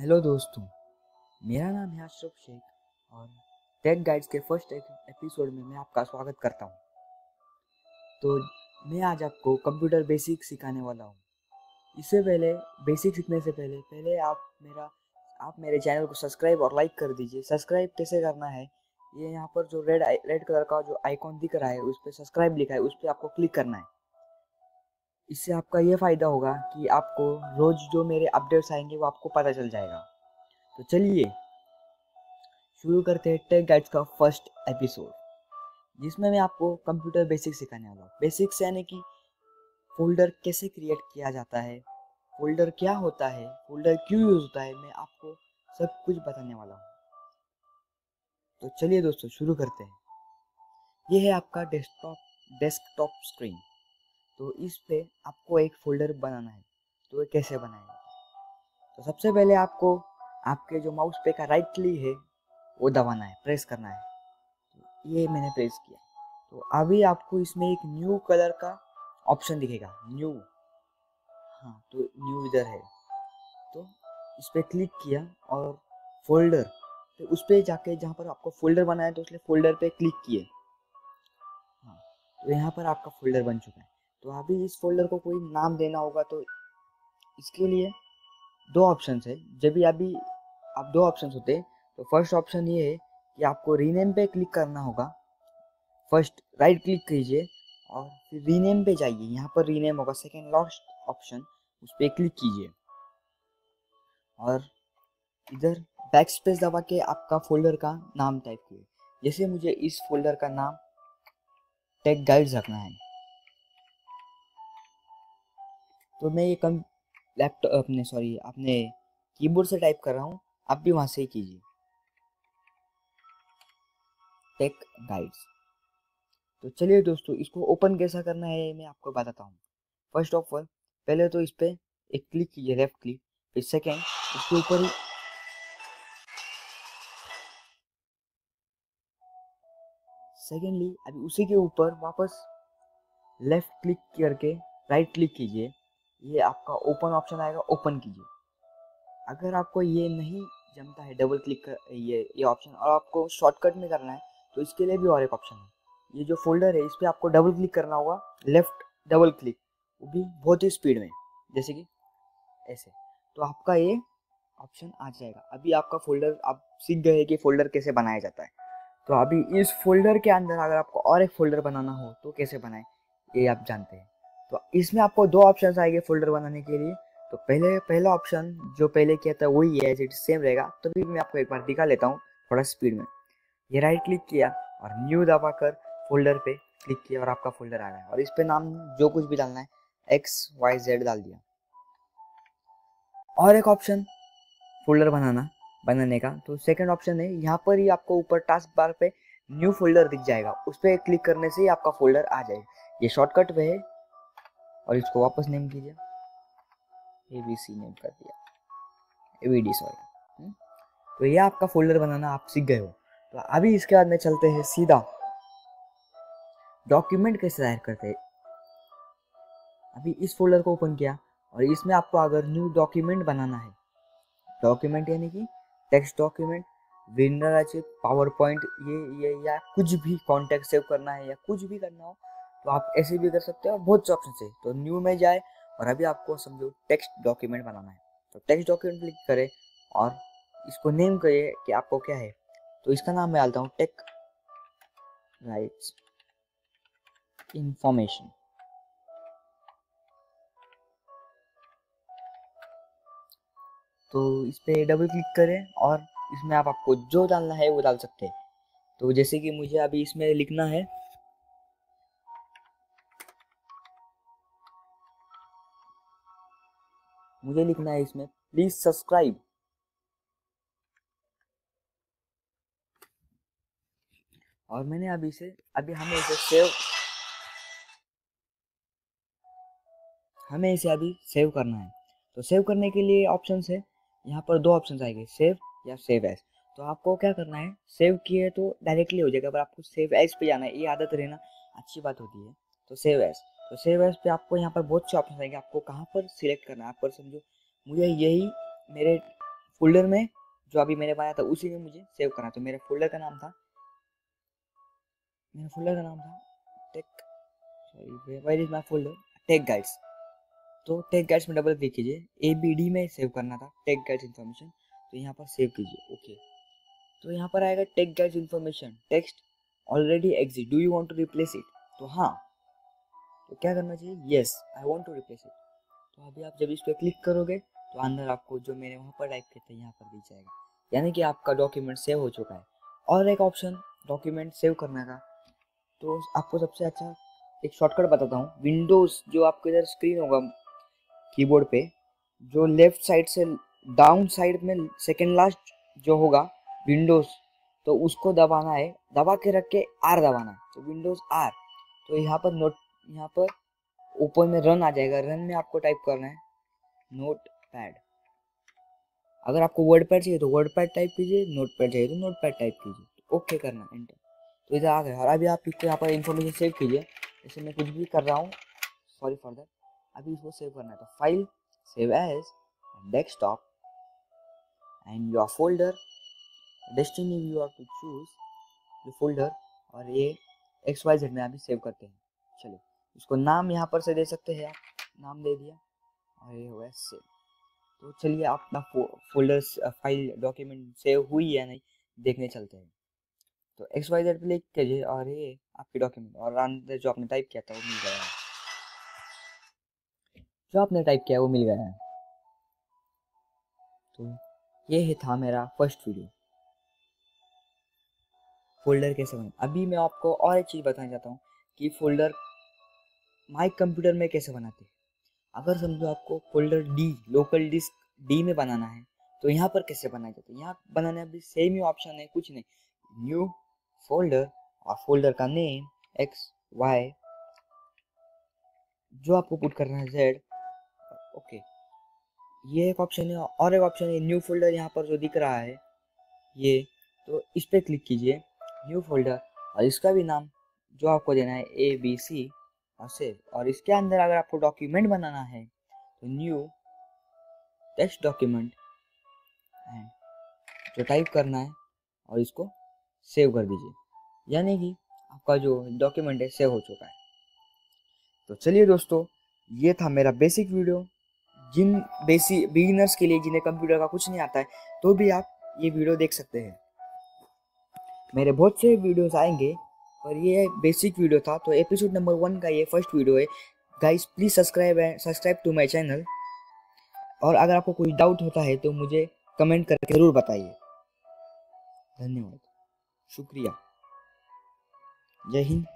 Hello दोस्तों, मेरा नाम है अशरफ शेख और टेक गाइड्स के फ़र्स्ट एपिसोड में मैं आपका स्वागत करता हूँ। तो मैं आज आपको कंप्यूटर बेसिक सिखाने वाला हूँ। इससे पहले बेसिक सीखने से पहले पहले आप मेरा, आप मेरे चैनल को सब्सक्राइब और लाइक कर दीजिए सब्सक्राइब कैसे करना है ये यहाँ पर जो रेड रेड कलर का जो आइकॉन दिख रहा है, उस पर सब्सक्राइब लिखा है, उस पर आपको क्लिक करना है इससे आपका ये फ़ायदा होगा कि आपको रोज़ जो मेरे अपडेट्स आएँगे वो आपको पता चल जाएगा। तो चलिए, शुरू करते हैं टेक गाइड्स का फ़र्स्ट एपिसोड जिसमें मैं आपको कंप्यूटर बेसिक सिखाने वाला हूँ। बेसिक्स यानी कि फोल्डर कैसे क्रिएट किया जाता है फोल्डर क्या होता है फोल्डर क्यों यूज़ होता है, मैं आपको सब कुछ बताने वाला हूँ। तो चलिए दोस्तों, शुरू करते हैं। ये है आपका डेस्कटॉप डेस्कटॉप स्क्रीन तो इस पे आपको एक फोल्डर बनाना है। तो ये कैसे बनाएँगे? तो सबसे पहले आपको आपके जो माउस पे का राइट क्लिक है, वो दबाना है, प्रेस करना है। तो ये मैंने प्रेस किया। तो अभी आपको इसमें एक न्यू कलर का ऑप्शन दिखेगा। न्यू। हाँ तो न्यू इधर है। तो इस पर क्लिक किया और फोल्डर। तो उस पर जाके जहाँ पर आपको फोल्डर बनाया तो उसने फोल्डर पे क्लिक किए हाँ तो यहाँ पर आपका फोल्डर बन चुका है। तो अभी इस फोल्डर को कोई नाम देना होगा तो इसके लिए दो ऑप्शन है। जब भी अभी आप दो ऑप्शन होते तो फ़र्स्ट ऑप्शन ये है कि आपको रीनेम पे क्लिक करना होगा। फ़र्स्ट राइट क्लिक कीजिए और फिर रीनेम पे जाइए। यहाँ पर रीनेम होगा। सेकेंड लास्ट ऑप्शन उस पर क्लिक कीजिए। और इधर बैक स्पेस दबा के आपका फोल्डर का नाम टाइप किए जैसे मुझे इस फोल्डर का नाम टेक गाइड रखना है। तो मैं ये कम लैपटॉप अपने सॉरी अपने कीबोर्ड से टाइप कर रहा हूँ। आप भी वहाँ से ही कीजिए। टेक गाइड्स तो चलिए दोस्तों, इसको ओपन कैसा करना है, मैं आपको बताता हूँ। फ़र्स्ट ऑफ़ ऑल पहले तो इस पर एक क्लिक कीजिए लेफ़्ट क्लिक फिर सेकेंड इसके ऊपर सेकेंडली अभी उसी के ऊपर वापस लेफ़्ट क्लिक करके राइट क्लिक कीजिए। ये आपका ओपन ऑप्शन आएगा ओपन कीजिए। अगर आपको ये नहीं जमता है डबल क्लिक कर, ये ये ऑप्शन और आपको शॉर्टकट में करना है तो इसके लिए भी और एक ऑप्शन है। ये जो फोल्डर है, इस पर आपको डबल क्लिक करना होगा लेफ़्ट डबल क्लिक वो भी बहुत ही स्पीड में, जैसे कि ऐसे। तो आपका ये ऑप्शन आ जाएगा। अभी आपका फोल्डर आप सीख गए कि फोल्डर कैसे बनाया जाता है। तो अभी इस फोल्डर के अंदर अगर आपको और एक फोल्डर बनाना हो तो कैसे बनाए, ये आप जानते हैं। तो इसमें आपको दो ऑप्शन आएँगे फोल्डर बनाने के लिए। तो पहले, पहला ऑप्शन जो पहले किया था वही है एज इट सेम रहेगा। तो भी मैं आपको एक बार दिखा लेता हूँ थोड़ा स्पीड में। ये राइट क्लिक किया और न्यू दबा कर फोल्डर पे क्लिक किया और आपका फोल्डर आ गया। और इस पे नाम जो कुछ भी डालना है एक्स वाई जेड डाल दिया। और एक ऑप्शन फोल्डर बनाना, बनाने का। तो सेकंड ऑप्शन है, यहाँ पर ही आपको ऊपर टास्क बार पे न्यू फोल्डर दिख जाएगा। उस पर क्लिक करने से ही आपका फोल्डर आ जाएगा। ये शॉर्टकट वे है और इसको वापस नेम कीजिए। ए बी सी नेम कर दिया। ए बी डी सॉरी तो ये आपका फोल्डर बनाना आप सीख गए हो। तो अभी इसके बाद में चलते हैं सीधा। डॉक्यूमेंट कैसे तैयार करते हैं? अभी इस फोल्डर को ओपन किया और इसमें आपको अगर न्यू डॉक्यूमेंट बनाना है। डॉक्यूमेंट यानी कि टेक्स्ट डॉक्यूमेंट विनर पावर पॉइंट ये ये, या कुछ भी कॉन्टेक्ट सेव करना है या कुछ भी करना हो तो आप ऐसे भी कर सकते हो और बहुत से ऑप्शन है। तो न्यू में जाए और अभी आपको समझो टेक्स्ट डॉक्यूमेंट बनाना है। तो टेक्स्ट डॉक्यूमेंट क्लिक करें और इसको नेम करिए कि आपको क्या है। तो इसका नाम मैं डालता हूँ टेक राइट्स इंफॉर्मेशन तो इस पर डबल क्लिक करें और इसमें आप आपको जो डालना है वो डाल सकते हैं। तो जैसे कि मुझे अभी इसमें लिखना है मुझे लिखना है इसमें। प्लीज़ सब्सक्राइब और मैंने अभी इसे अभी हमें इसे सेव हमें इसे अभी सेव करना है। तो सेव करने के लिए ऑप्शन है। यहाँ पर दो ऑप्शन आएँगे सेव या सेव एस तो आपको क्या करना है सेव किए तो डायरेक्टली हो जाएगा, पर आपको सेव एस पे जाना है। ये आदत रहना अच्छी बात होती है। तो सेव एस तो सेव एस पे आपको यहाँ पर बहुत से ऑप्शन आएँगे। आपको कहाँ पर सिलेक्ट करना है, आप पर समझो। मुझे यही मेरे फोल्डर में जो अभी मैंने बनाया था, उसी में मुझे सेव करना तो मेरे फोल्डर का नाम था, मेरे फोल्डर का नाम था tech sorry is my folder tech guides तो टेक गाइड्स में डबल क्लिक कीजिए। ए बी डी में सेव करना था टेक गाइड्स इन्फॉर्मेशन तो यहाँ पर सेव कीजिए ओके तो यहाँ पर आएगा tech guides information text already exit do you want to replace it तो हाँ तो क्या करना चाहिए? Yes I want to replace it तो अभी आप जब इस पर क्लिक करोगे तो अंदर आपको जो मैंने वहाँ पर टाइप किया था, यहाँ पर दिख जाएगा। यानी कि आपका डॉक्यूमेंट सेव हो चुका है। और एक ऑप्शन डॉक्यूमेंट सेव करने का। तो आपको सबसे अच्छा एक शॉर्टकट बताता हूँ। विंडोज़ जो आपके इधर स्क्रीन होगा कीबोर्ड पे, जो लेफ़्ट साइड से डाउन साइड में सेकेंड लास्ट जो होगा विंडोज़ तो उसको दबाना है। दबा के रख के आर दबाना है। तो विंडोज़ आर तो यहाँ पर नोट यहाँ पर ऊपर में रन आ जाएगा। रन में आपको टाइप करना है नोट पैड अगर आपको वर्ड पैड चाहिए तो वर्ड पैड टाइप कीजिए नोट पैड चाहिए तो नोट पैड टाइप कीजिए। तो ओके करना एंटर तो इधर आ गया और अभी आप इसको यहाँ पर इन्फॉर्मेशन सेव कीजिए। जैसे मैं कुछ भी कर रहा हूँ सॉरी फॉर दैट अभी इसको सेव करना है। तो file save as desktop and your folder destiny you are to choose जो फोल्डर और ये एक्स वाई जेड में अभी सेव करते हैं। चलिए इसको नाम यहाँ पर से दे सकते हैं आप। नाम दे दिया। और ये तो चलिए अपना फोल्डर फ़ाइल डॉक्यूमेंट सेव हुई या नहीं, देखने चलते हैं। तो एक्स वाई जेड पे क्लिक कीजिए और ये आपके डॉक्यूमेंट और अंदर जो आपने टाइप किया था वो मिल गया है। जो आपने टाइप किया वो मिल गया है। तो ये था मेरा फ़र्स्ट वीडियो। फोल्डर कैसे बने? अभी मैं आपको और एक चीज़ बताना चाहता हूँ कि फोल्डर माई कंप्यूटर में कैसे बनाते हैं? अगर समझो आपको folder D local disk D में बनाना है तो यहाँ पर कैसे बनाया जाता है? यहाँ बनाने अभी सेम ही ऑप्शन है, कुछ नहीं। न्यू फोल्डर और फोल्डर का नेम एक्स वाई जो आपको पुट करना है जेड ओके ये एक ऑप्शन है और एक ऑप्शन है न्यू फोल्डर यहाँ पर जो दिख रहा है, ये तो इस पर क्लिक कीजिए न्यू फोल्डर और इसका भी नाम जो आपको देना है ए बी सी और सेव और इसके अंदर अगर आपको डॉक्यूमेंट बनाना है तो न्यू टेक्स्ट डॉक्यूमेंट जो टाइप करना है और इसको सेव कर दीजिए। यानी कि आपका जो डॉक्यूमेंट है सेव हो चुका है। तो चलिए दोस्तों, ये था मेरा बेसिक वीडियो जिन बेसिक बिगिनर्स के लिए, जिन्हें कंप्यूटर का कुछ नहीं आता है तो भी आप ये वीडियो देख सकते हैं। मेरे बहुत से वीडियोस आएँगे पर ये बेसिक वीडियो था तो एपिसोड नंबर वन का ये फ़र्स्ट वीडियो है। गाइस प्लीज़ सब्सक्राइब है सब्सक्राइब टू माय चैनल और अगर आपको कोई डाउट होता है तो मुझे कमेंट करके ज़रूर बताइए। धन्यवाद। शुक्रिया। जय हिंद।